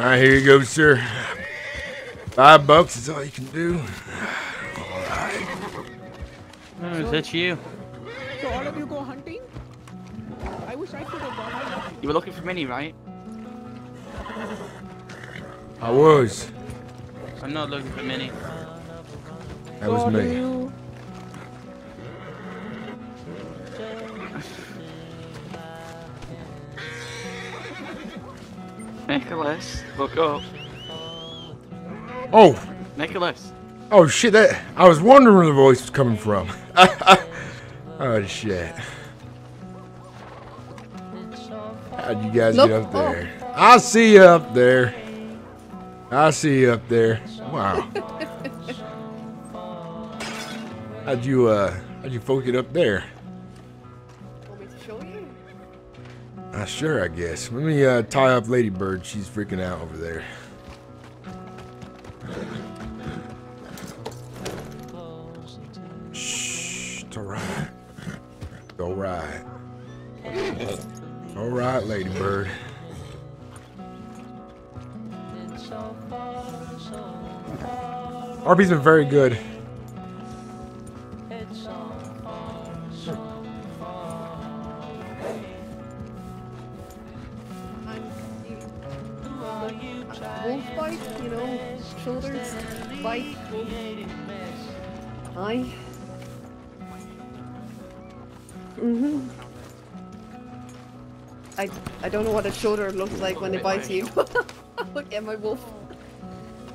All right, here you go, sir. Five bucks is all you can do. Oh, is that you? So all of you go hunting? I wish I could have gone hunting. You were looking for Minnie, right? I was. I'm not looking for Minnie. That was all of me. Nicholas, look up. Oh, Nicholas. oh shit! That I was wondering where the voice was coming from. oh shit! How'd you guys Look- get up there? I see you up there. I see you up there. Wow. how'd you uh? How'd you folk it up there? Uh, sure, I guess. Let me uh, tie up Ladybird. She's freaking out over there. Shh, it's alright. It's alright. Alright, Ladybird. RP's been very good. Wolf bite, you know, shoulders, bite, wolf. Hi. Mhm. I I don't know what a shoulder looks like when it bites you. Look at my wolf.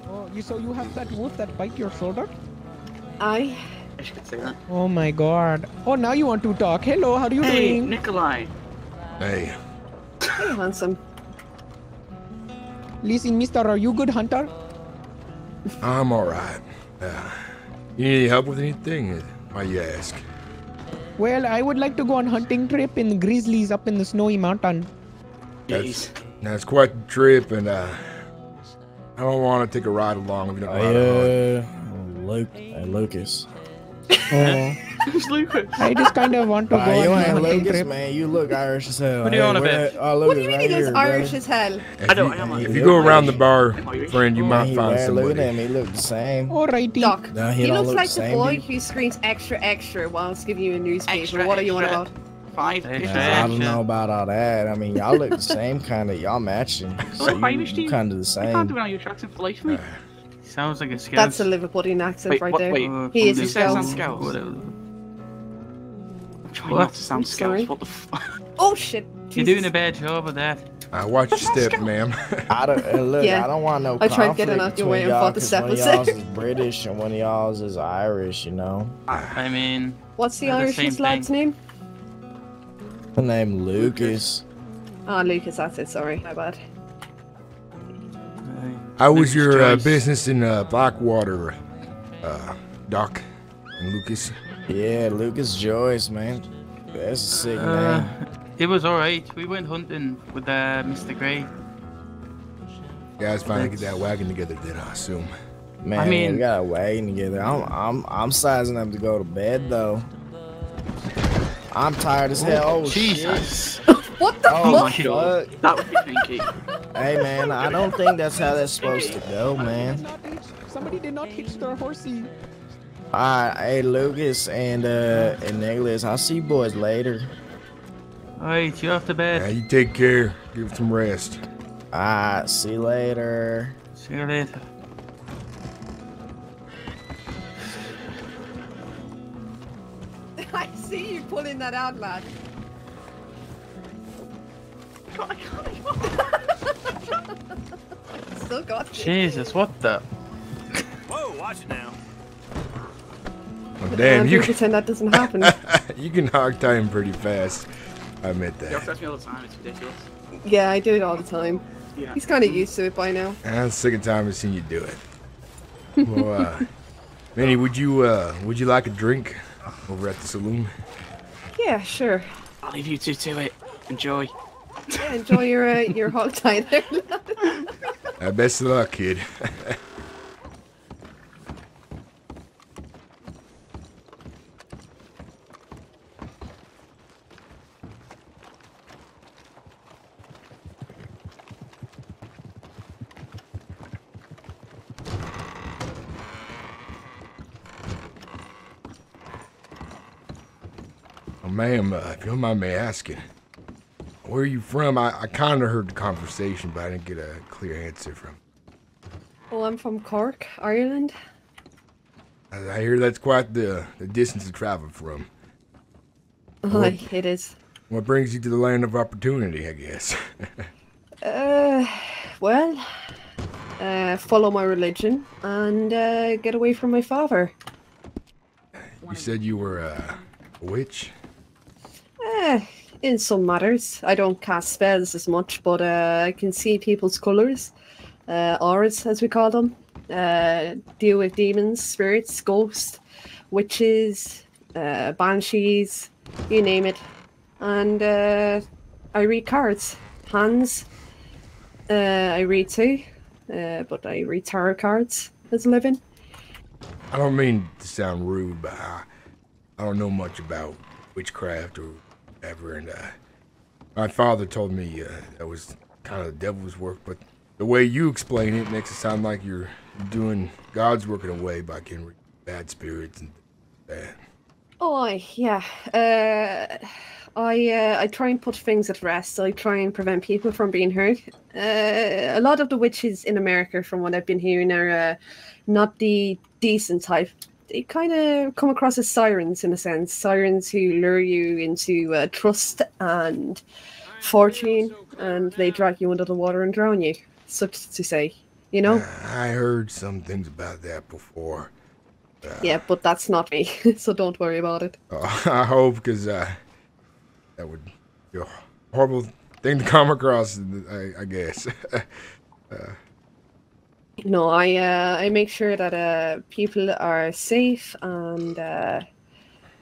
Oh, you so you have that wolf that bite your shoulder? I I should say that. Oh my god. Oh, now you want to talk. Hello, how are you Hey, doing? Nikolai. Hey, hey handsome. Listen, mister, are you good hunter? I'm alright. Uh, you need any help with anything? Why you ask? Well, I would like to go on hunting trip in the grizzlies up in the snowy mountain. That's, that's quite the trip, and uh, I don't want to take a ride along if you don't ride along. uh, Luke, hey, Lucas. Oh, Lucas? I just kind of want to go Ah, you on a ain't Lucas, trip. man. You look Irish as hell. What do you Hey, on where about? that- Oh, What do you mean right he looks here, Irish brother. as hell? If I don't- you, I don't if like you it. go around the bar, Irish. friend, you Man, might he find red. Look at somebody. him. He look the same. Alrighty. Doc, No, he he, looks look like the the same, boy dude. who screams extra extra whilst giving you a newspaper. Extra, what are you on extra. about? Five. Hey, dishes. Jack. I don't know about all that. I mean, y'all look the same kind of. Y'all matching. So What Irish you you- kind of the I can't do same. it on your accent for life of me. Sounds like a Scouse. That's a Liverpudlian accent Wait, right what- there. wait. Uh, He is a Scouse. Scouse. Whatever. I'm trying What? not to sound I'm sorry. Scouse. What the fuck? Oh shit! You're doing a bad job of that. Uh, watch your step, ma'am. I don't uh, look. Yeah. I don't want no I tried getting out your way and y'all fought the 'cause step one of y'all's said- is British and one of y'all's is Irish. You know. I mean, What's the They're the lad's thing. name? The name Lucas. Ah, Lucas. That's it. Sorry, my bad. How was Lucas your uh, business in uh, Blackwater, uh, Doc and Lucas? Yeah, Lucas Joyce, man. That's a sick uh, name. it was alright. We went hunting with uh, Mr. Gray. You guys finally get that wagon together, then I assume. Man, I mean- we got a wagon together. I'm, I'm, I'm sizing up to go to bed though. I'm tired as hell. Oh, Jesus. What the Oh fuck? my god. That would be kinky. Hey man, I don't think that's how that's supposed to go, man. did not hitch- Somebody did not hitch their horsey. Alright, hey Lucas and uh and Nicholas, I'll see you boys later. Alright, you off to Yeah, you take care. Give it some rest. Alright, see you later. See you later. I see you pulling that out, lad. Still got you. Jesus, what the? Whoa, watch it now. I'm damn, you gonna pretend that doesn't happen. you can hog tie him pretty fast. I admit that. You that. upset me all the time. It's ridiculous. yeah, I do it all the time. Yeah. He's kind of used to it by now. I'm sick of time of seeing you do it. Well, uh, Manny, would you uh, would you like a drink over at the saloon? Yeah, sure. I'll leave you two to it. Enjoy. Yeah, enjoy your uh, your hog tie there. Uh, best of luck, kid. ma'am, uh, if you don't mind me asking, where are you from? I, I kind of heard the conversation, but I didn't get a clear answer from. Well, I'm from Cork, Ireland. I, I hear that's quite the, the distance to travel from. Aye, it is. What brings you to the land of opportunity, I guess? Uh, well, uh, follow my religion and uh, get away from my father. you said you were uh, a witch? Uh, in some matters, I don't cast spells as much, but uh, I can see people's colours, uh, auras as we call them. Uh, deal with demons, spirits, ghosts, witches, uh, banshees, you name it. And uh, I read cards, hands. Uh, I read too, uh, but I read tarot cards as a living. I don't mean to sound rude, but I, I don't know much about witchcraft or whatever. And uh, my father told me uh, that was kind of the devil's work, but the way you explain it makes it sound like you're doing God's work in a way by getting rid of bad spirits and that. Oh, yeah. Uh, I uh, I try and put things at rest. I try and prevent people from being hurt. Uh, a lot of the witches in America, from what I've been hearing, are uh, not the decent type. They kind of come across as sirens in a sense. Sirens who lure you into uh, trust and fortune, and they drag you under the water and drown you. Such to say, you know. I heard some things about that before. Yeah, but that's not me. so don't worry about it. Uh, I hope, because uh, that would be a horrible thing to come across, I, I guess. No, I uh, I make sure that uh, people are safe and uh,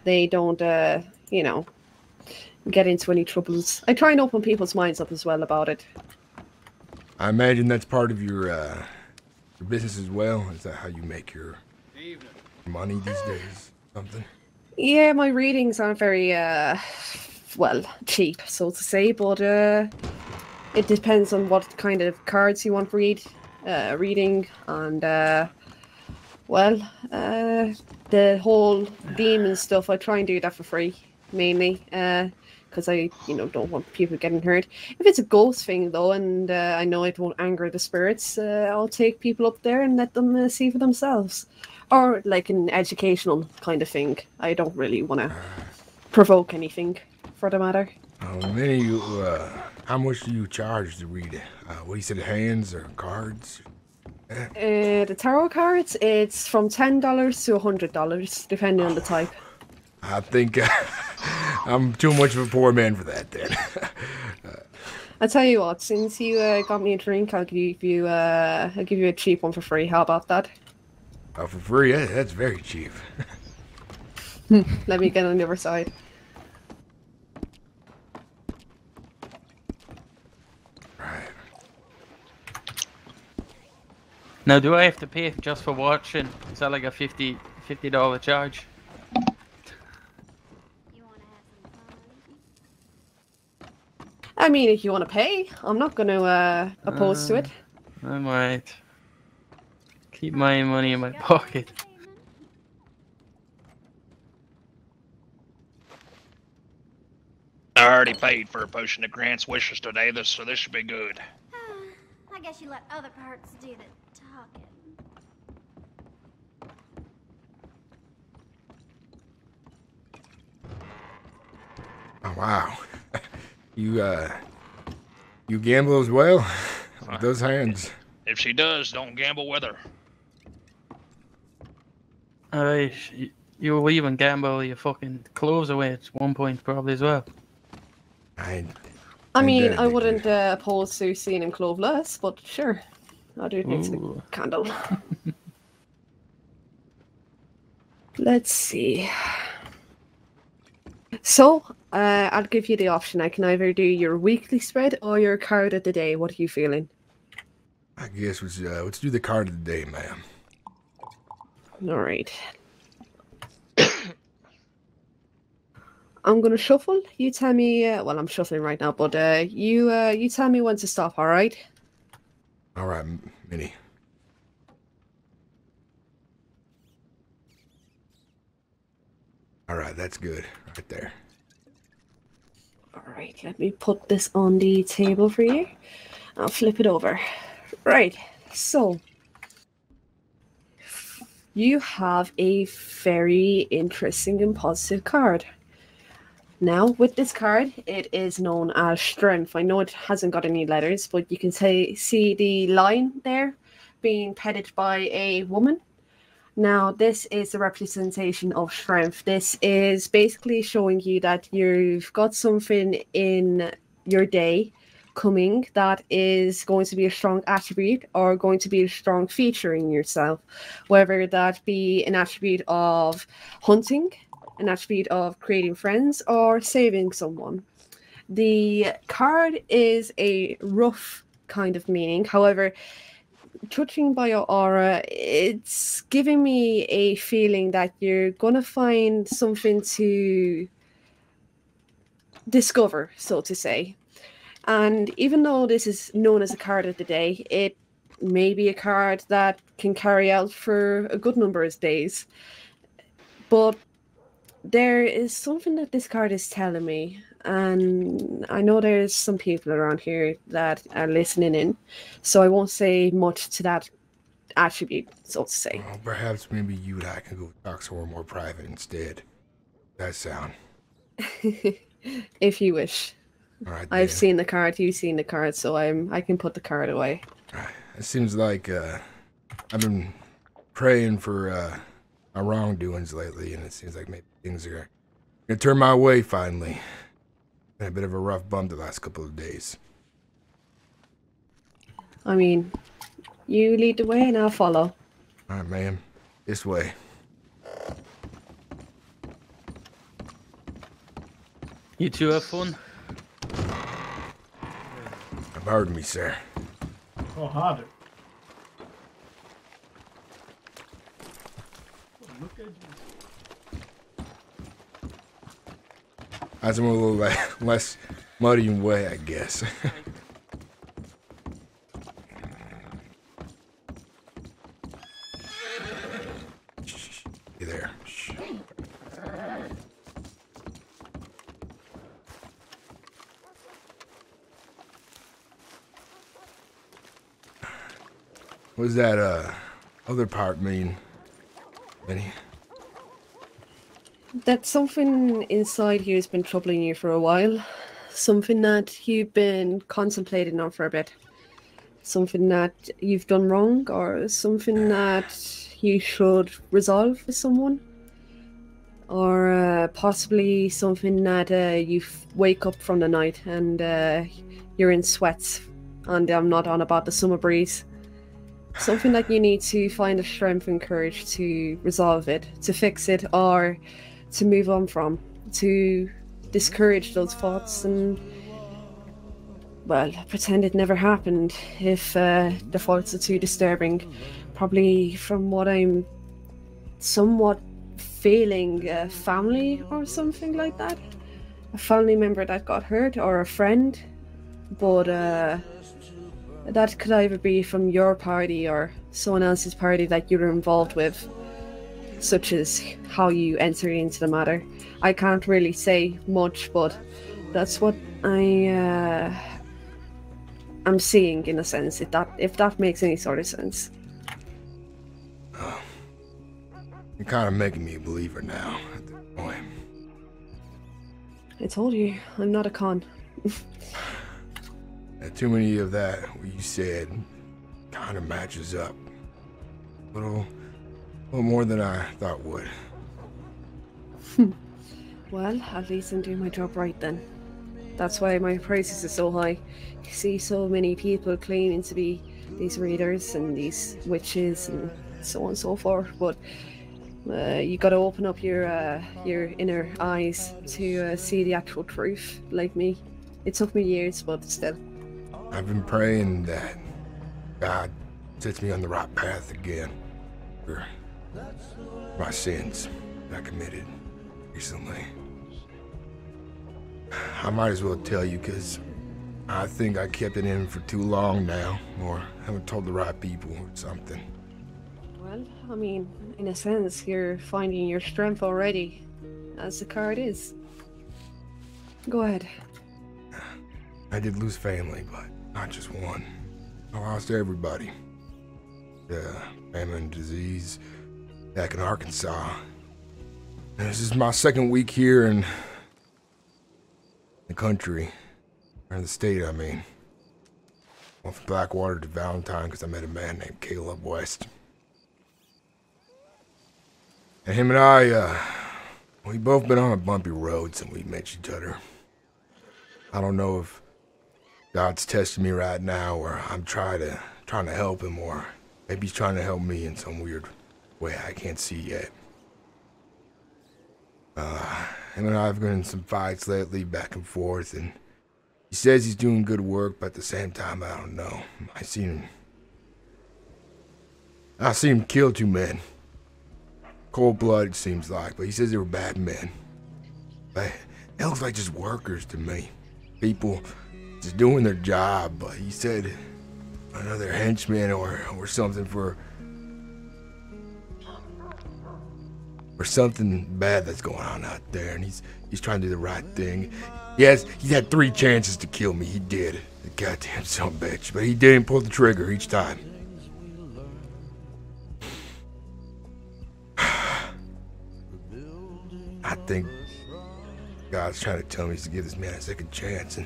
they don't, uh, you know, get into any troubles. I try and open people's minds up as well about it. I imagine that's part of your uh, your business as well. Is that how you make your money these days? Something. Yeah, my readings aren't very, uh, well, cheap, so to say, but uh, it depends on what kind of cards you want to read, uh, reading, and uh, well, uh, the whole demon stuff. I try and do that for free, mainly, because I, you know, don't want people getting hurt. If it's a ghost thing though, and uh, I know it won't anger the spirits, uh, I'll take people up there and let them uh, see for themselves, or like an educational kind of thing. I don't really want to provoke anything, for the matter. Many? you, Uh, how much do you charge to read? Uh, what you said, hands or cards? Uh, the tarot cards, it's from ten dollars to a hundred dollars, depending on the type. I think I'm too much of a poor man for that. Then. I tell you what, since you uh, got me a drink, I'll give you uh, I'll give you a cheap one for free. How about that? uh, for free? Yeah, that's very cheap. Let me get on the other side. Now, do I have to pay just for watching? Is that like a 50 $50 charge? You wanna have some fun? I mean, if you want to pay, I'm not going to uh, oppose to it. I might keep my money in my pocket. I already paid for a potion of Grant's wishes today, this so this should be good. I guess you let other parts do the talking. Oh wow. you uh, you gamble as well with those hands. If she does, don't gamble with her. Alright, you, you will even gamble your fucking clothes away at one point probably as well. I I mean, I wouldn't uh, oppose to seeing him cloveless, but sure. I'll do it next to the candle. Let's see. So, uh, I'll give you the option. I can either do your weekly spread or your card of the day. What are you feeling? I guess let's uh, let's do the card of the day, ma'am. All right. I'm gonna shuffle. You tell me. Uh, well, I'm shuffling right now, but uh, you uh, you tell me when to stop. All right. All right, Minnie. All right, that's good right there. All right, let me put this on the table for you. I'll flip it over. Right, so you have a very interesting and positive card. Now, with this card, it is known as Strength. I know it hasn't got any letters, but you can say see the line there being petted by a woman. Now, this is a representation of strength. This is basically showing you that you've got something in your day coming that is going to be a strong attribute or going to be a strong feature in yourself, whether that be an attribute of hunting, an attribute of creating friends, or saving someone. The card is a rough kind of meaning. However, touching by your aura, it's giving me a feeling that you're gonna find something to discover, so to say. And even though this is known as a card of the day, it may be a card that can carry out for a good number of days. But there is something that this card is telling me, and I know there's some people around here that are listening in, so I won't say much to that attribute, so to say. Well, perhaps maybe you and I can go talk somewhere more private instead. That sound. if you wish. All right. I've then. seen the card, you've seen the card, so I'm I can put the card away. It seems like uh, I've been praying for uh, my wrongdoings lately, and it seems like maybe things are gonna turn my way finally. Been a bit of a rough bump the last couple of days. I mean, you lead the way and I'll follow. All right, ma'am. This way. You two have fun. Pardon me, sir. Oh, harder. Look at you. That's a little le- less muddy and wet, I guess. There? Shh. What does that uh other part mean? Benny? That something inside you has been troubling you for a while. Something that you've been contemplating on for a bit. Something that you've done wrong or something that you should resolve with someone. Or uh, possibly something that uh, you wake up from the night and uh, you're in sweats. And I'm not on about the summer breeze. Something that you need to find the strength and courage to resolve it, to fix it, or to move on from, to discourage those thoughts and, well, pretend it never happened if uh, the thoughts are too disturbing. Probably from what I'm somewhat feeling, a family or something like that. A family member that got hurt or a friend, but uh, that could either be from your party or someone else's party that you're involved with such as how you enter into the matter. I can't really say much, but that's what I uh, I'm seeing in a sense. If that if that makes any sort of sense. You're kind of making me a believer now at this point. I told you I'm not a con. Too many of that, what you said, kind of matches up. Little, more than I thought would. Well, at least I'm doing my job right then. That's why my prices are so high. You see so many people claiming to be these readers and these witches and so on and so forth, but uh, you got to open up your uh, your inner eyes to uh, see the actual truth. Like me, it took me years, but still. I've been praying that God sets me on the right path again my sins I committed recently. I might as well tell you because I think I kept it in for too long now, or haven't told the right people or something. Well, I mean, in a sense, you're finding your strength already, as the card is. Go ahead. I did lose family, but not just one. I lost everybody. The famine, disease, back in Arkansas. This is my second week here in the country, or in the state, I mean. Went from Blackwater to Valentine because I met a man named Caleb West. And him and I, uh, we both been on a bumpy road since we met each other. I don't know if God's testing me right now, or I'm trying to trying to help him, or maybe he's trying to help me in some weird way I can't see yet. Uh, him and I have been in some fights lately, back and forth, and he says he's doing good work, but at the same time, I don't know. I seen him. I seen him kill two men. Cold blood, it seems like, but he says they were bad men. But it looks like just workers to me. People just doing their job, but he said another henchman or, or something for or something bad that's going on out there, and he's he's trying to do the right thing. Yes, he had three chances to kill me. He did. The goddamn son bitch. But he didn't pull the trigger each time. I think God's trying to tell me to give this man a second chance and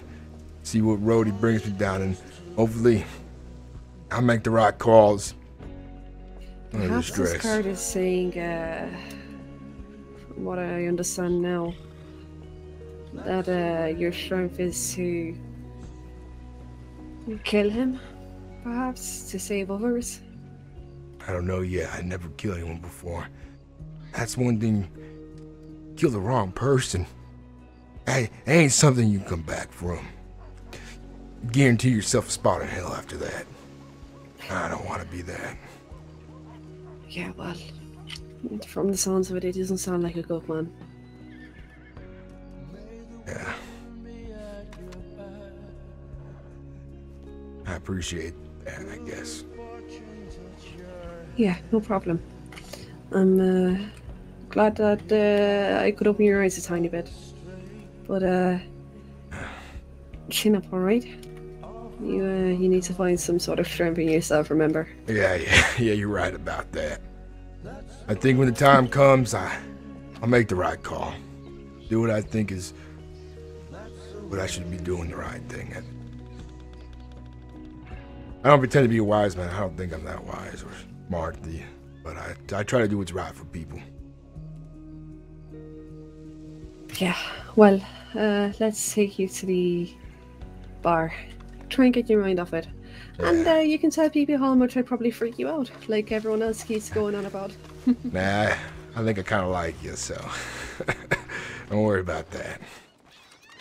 see what road he brings me down, and hopefully I'll make the right calls. Under Perhaps this stress. card is saying, uh, what I understand now, that uh, your strength is to kill him, perhaps to save others. I don't know yet. I never killed anyone before. That's one thing. Kill the wrong person. Hey, ain't something you come back from. Guarantee yourself a spot in hell after that. I don't want to be that. Yeah, well, from the sounds of it, it doesn't sound like a good man. Yeah. I appreciate that, I guess. Yeah, no problem. I'm uh, glad that uh, I could open your eyes a tiny bit. But uh, chin up, all right? You uh, you need to find some sort of strength in yourself. Remember? Yeah, yeah, yeah, you're right about that. I think when the time comes, I, I'll make the right call. Do what I think is what I should be doing the right thing. I, don't pretend to be a wise man. I don't think I'm that wise or smart, but I, I try to do what's right for people. Yeah. Well, uh, let's take you to the bar. Try and get your mind off it. And uh, you can tell people how much I probably freak you out, like everyone else keeps going on about. Nah, I, think I kind of like you, so don't worry about that.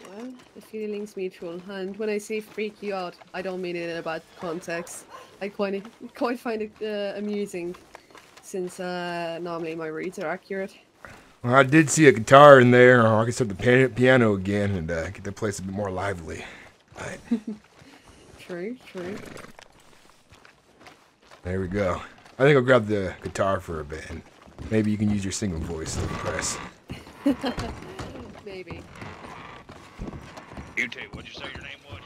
Well, the feeling's mutual, and when I say freak you out, I don't mean it in a bad context. I quite quite find it uh, amusing, since uh, normally my reads are accurate. Well, I did see a guitar in there. or I can start the piano, piano again and uh, get the place a bit more lively. Right, True, true. there we go. I think I'll grab the guitar for a bit. And maybe you can use your singing voice to impress. Maybe. You two, what'd you say your name was?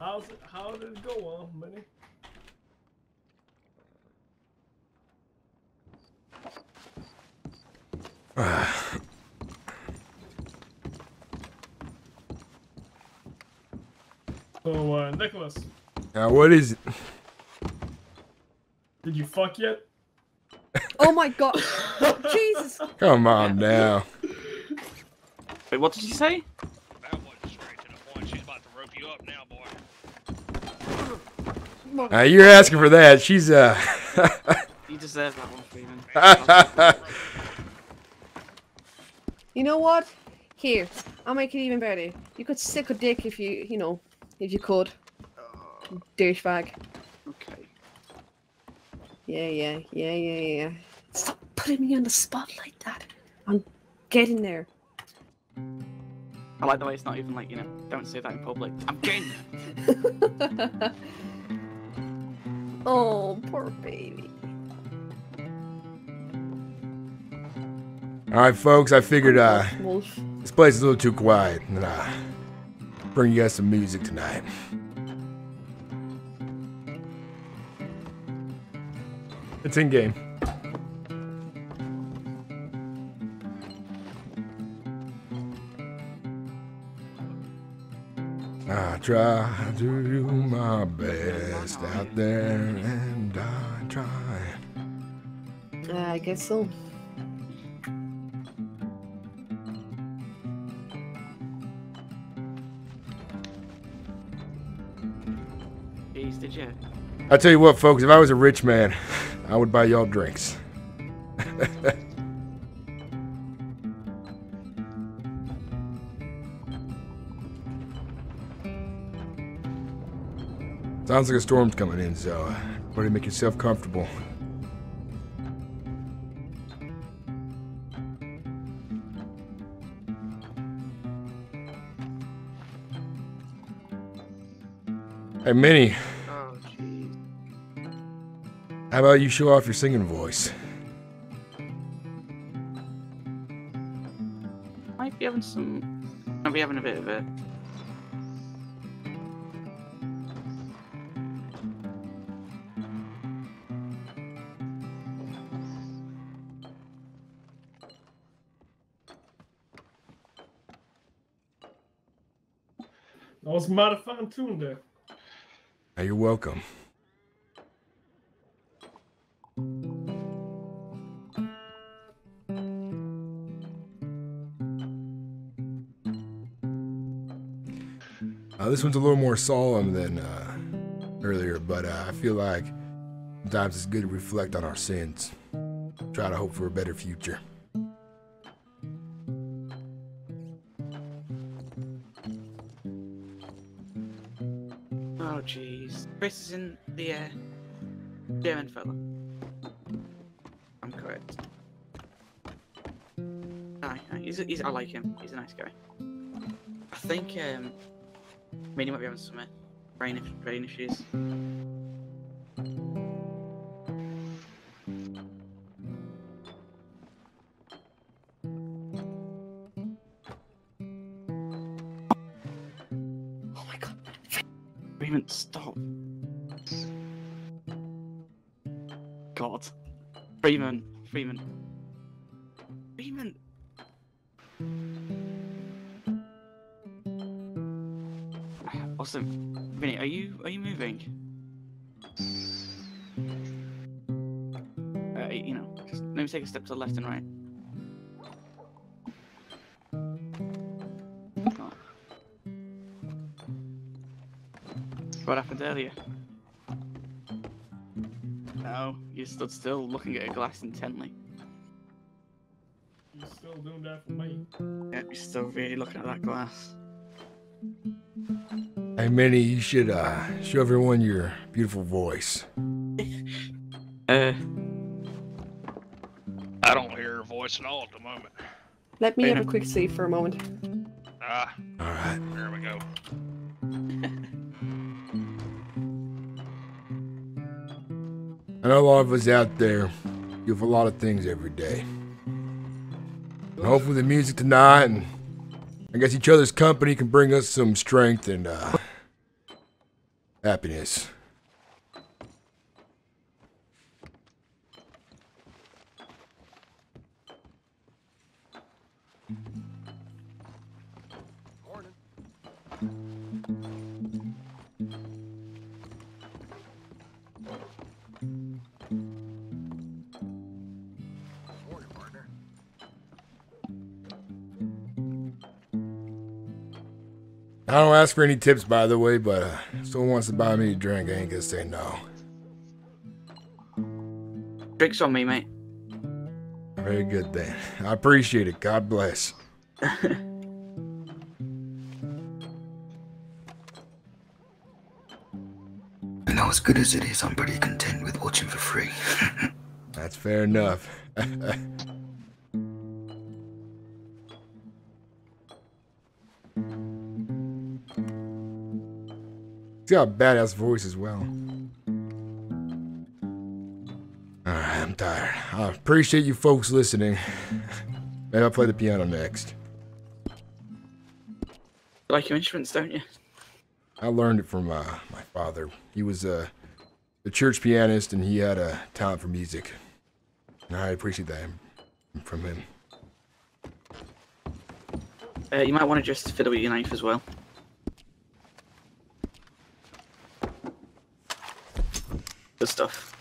How's it, how did it go, uh, Minnie? So, uh, Nicholas, Now, what is it? did you fuck yet? Oh my god! Jesus! Come on now. Wait, what did you say? That wasn't straight to the point. She's about to rope you up now, boy. Uh, you're asking for that. She's, uh. You deserve that one, Freeman. You know what? Here, I'll make it even better. You could stick a dick if you, you know, if you could. Douchebag. Okay. Yeah, yeah, yeah, yeah, yeah. Stop putting me on the spot like that. I'm getting there. I like the way it's not even like, you know, don't say that in public. I'm getting there. oh, poor baby. All right, folks. I figured uh, this place is a little too quiet, and I bring you guys some music tonight. It's in game. I try to do my best out there, and I try. Uh, I guess so. I tell you what, folks, if I was a rich man, I would buy y'all drinks. Sounds like a storm's coming in, so uh, everybody make yourself comfortable. Hey, Minnie. How about you show off your singing voice? Might be having some. Might be having a bit of a. Dat was maar fine tune there. Hey, you're welcome. This one's a little more solemn than uh, earlier, but uh, I feel like sometimes it's good to reflect on our sins. Try to hope for a better future. Oh, jeez. Chris is in the uh, German fella. I'm correct. Aye, he's, he's, I like him. He's a nice guy. I think um, Minnie might be having some brain, brain issues. Oh my god. Freeman, stop. Step to the left and right. Oh. What happened earlier? No, you stood still looking at a glass intently. You still doing that for me? Yeah, you're still really looking at that glass. Hey, Minnie, you should uh, show everyone your beautiful voice. Uh, Let me have a quick see for a moment. Ah, All right. there we go. I know a lot of us out there do a lot of things every day. And hopefully, the music tonight and I guess each other's company can bring us some strength and uh, happiness. I don't ask for any tips, by the way, but uh, if someone wants to buy me a drink, I ain't gonna say no. drinks on me, mate. Very good then. I appreciate it. God bless. I know as good as it is, I'm pretty content with watching for free. That's fair enough. He's got a badass voice as well. Alright, I'm tired. I appreciate you folks listening. Maybe I'll play the piano next. like your instruments, don't you? I learned it from uh, my father. He was uh, the church pianist, and he had a talent for music. And I appreciate that from him. Uh, you might want to just fiddle with your knife as well. Stuff.